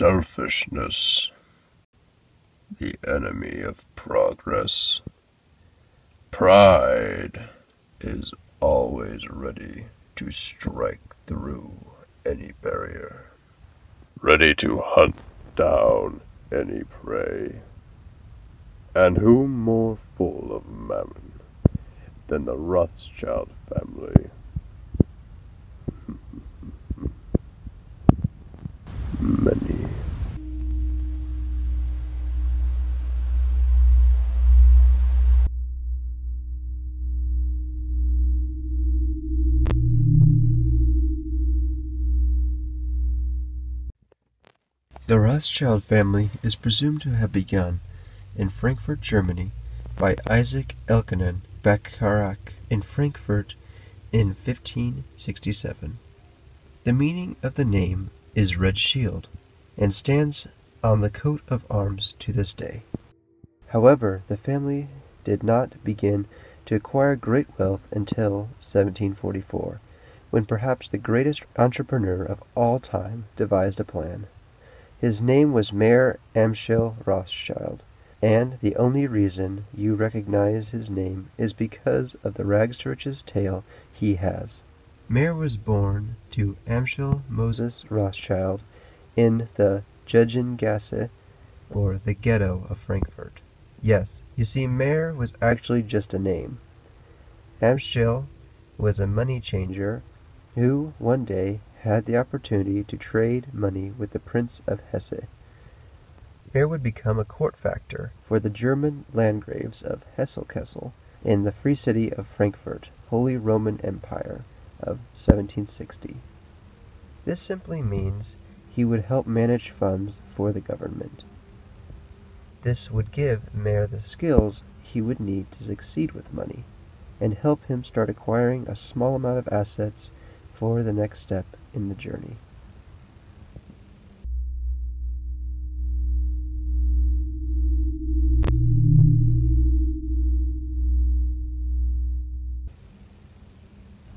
Selfishness, the enemy of progress. Pride is always ready to strike through any barrier, ready to hunt down any prey. And who more full of mammon than the Rothschild family? The Rothschild family is presumed to have begun in Frankfurt, Germany, by Isaac Elchanan Bacharach in Frankfurt in 1567. The meaning of the name is Red Shield, and stands on the coat of arms to this day. However, the family did not begin to acquire great wealth until 1744, when perhaps the greatest entrepreneur of all time devised a plan. His name was Mayer Amschel Rothschild, and the only reason you recognize his name is because of the rags to riches tale he has. Mayer was born to Amschel Moses Rothschild in the Judengasse, or the ghetto of Frankfurt. Yes, you see Mayer was actually just a name. Amschel was a money changer who one day had the opportunity to trade money with the Prince of Hesse. Mayer would become a court factor for the German landgraves of Hesse-Kassel in the free city of Frankfurt, Holy Roman Empire, of 1760. This simply means he would help manage funds for the government. This would give Mayer the skills he would need to succeed with money, and help him start acquiring a small amount of assets for the next step in the journey.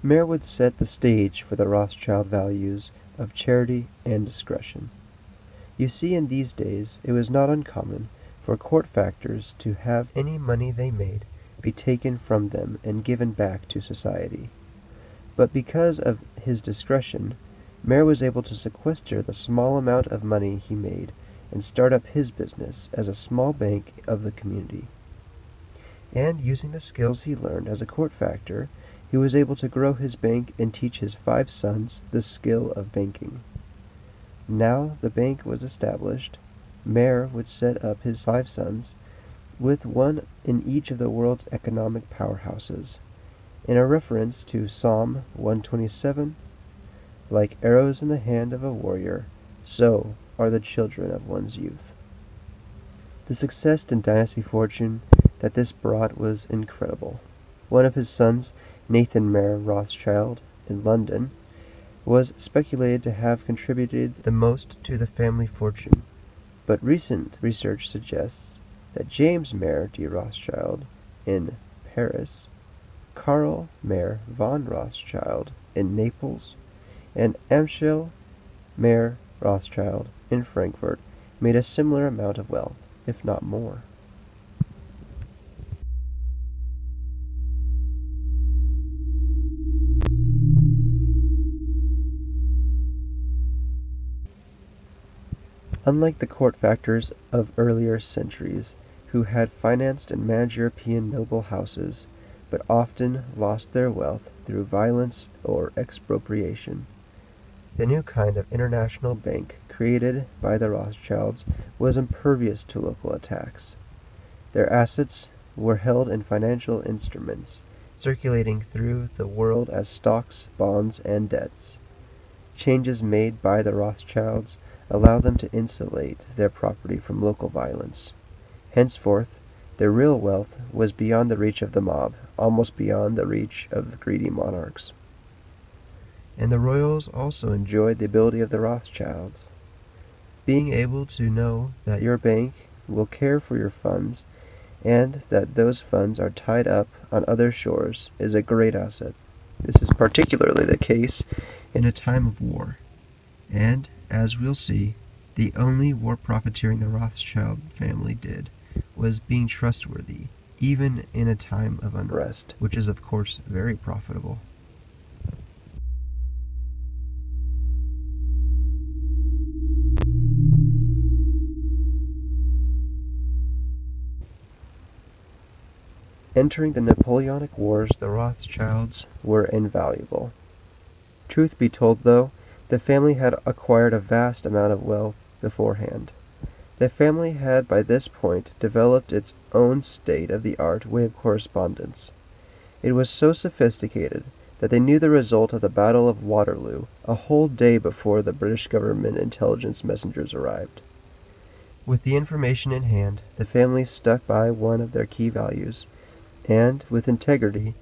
Mayer set the stage for the Rothschild values of charity and discretion. You see in these days it was not uncommon for court factors to have any money they made be taken from them and given back to society. But because of his discretion, Mayer was able to sequester the small amount of money he made and start up his business as a small bank of the community. And using the skills he learned as a court factor, he was able to grow his bank and teach his five sons the skill of banking. Now the bank was established, Mayer would set up his five sons, with one in each of the world's economic powerhouses, in a reference to Psalm 127, like arrows in the hand of a warrior, so are the children of one's youth. The success and dynasty fortune that this brought was incredible. One of his sons Nathan Mayer Rothschild, in London, was speculated to have contributed the most to the family fortune, but recent research suggests that James Mayer de Rothschild, in Paris, Karl Mayer von Rothschild, in Naples, and Amschel Mayer Rothschild, in Frankfurt, made a similar amount of wealth, if not more. Unlike the court factors of earlier centuries, who had financed and managed European noble houses, but often lost their wealth through violence or expropriation, the new kind of international bank created by the Rothschilds was impervious to local attacks. Their assets were held in financial instruments, circulating through the world as stocks, bonds, and debts. Changes made by the Rothschilds allowed them to insulate their property from local violence. Henceforth, their real wealth was beyond the reach of the mob, almost beyond the reach of the greedy monarchs. And the royals also enjoyed the ability of the Rothschilds. Being able to know that your bank will care for your funds and that those funds are tied up on other shores is a great asset. This is particularly the case in a time of war. And as we'll see, The only war profiteering the Rothschild family did was being trustworthy, even in a time of unrest, which is, of course, very profitable. Entering the Napoleonic Wars, the Rothschilds were invaluable. Truth be told, though, the family had acquired a vast amount of wealth beforehand. The family had by this point developed its own state of the art way of correspondence. It was so sophisticated that they knew the result of the Battle of Waterloo a whole day before the British government intelligence messengers arrived. With the information in hand, the family stuck by one of their key values and with integrity,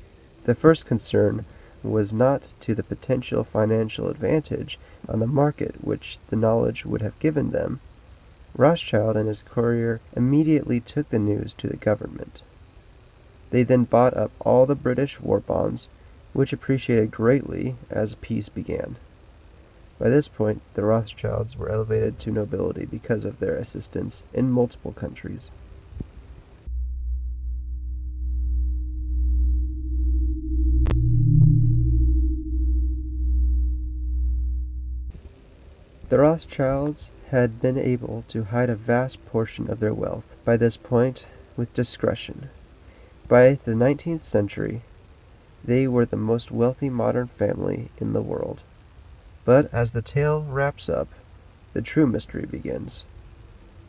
the first concern was not to the potential financial advantage on the market which the knowledge would have given them. Rothschild and his courier immediately took the news to the government. They then bought up all the British war bonds, which appreciated greatly as peace began. By this point, the Rothschilds were elevated to nobility because of their assistance in multiple countries. The Rothschilds had been able to hide a vast portion of their wealth by this point with discretion. By the nineteenth century they were the most wealthy modern family in the world. But as the tale wraps up, the true mystery begins.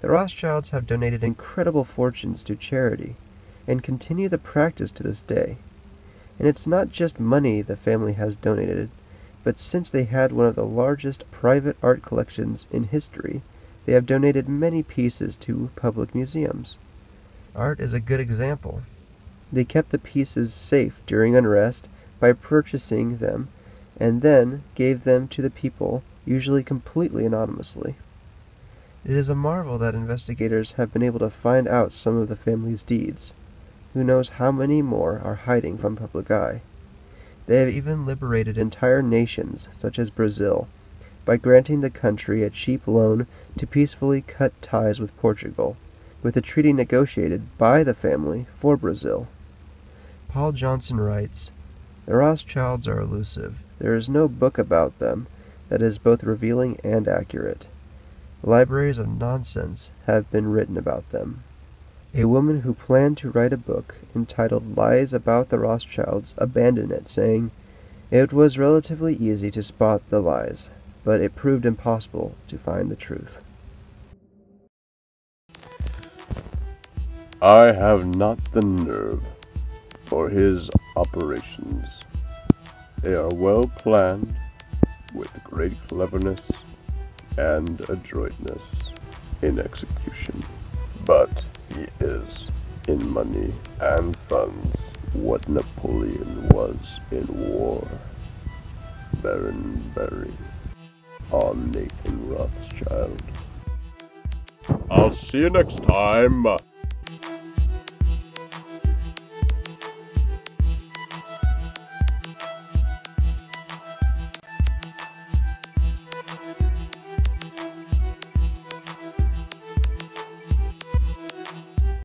The Rothschilds have donated incredible fortunes to charity and continue the practice to this day. And it's not just money the family has donated, but since they had one of the largest private art collections in history, they have donated many pieces to public museums. Art is a good example. They kept the pieces safe during unrest by purchasing them and then gave them to the people, usually completely anonymously. It is a marvel that investigators have been able to find out some of the family's deeds. Who knows how many more are hiding from public eye? They have even liberated entire nations, such as Brazil, by granting the country a cheap loan to peacefully cut ties with Portugal, with a treaty negotiated by the family for Brazil. Paul Johnson writes, The Rothschilds are elusive. There is no book about them that is both revealing and accurate. Libraries of nonsense have been written about them. A woman who planned to write a book entitled Lies About the Rothschilds abandoned it, saying, It was relatively easy to spot the lies, but it proved impossible to find the truth. I have not the nerve for his operations. They are well planned, with great cleverness and adroitness in execution. But is in money and funds what Napoleon was in war. Baron Berry on Nathan Rothschild. I'll see you next time.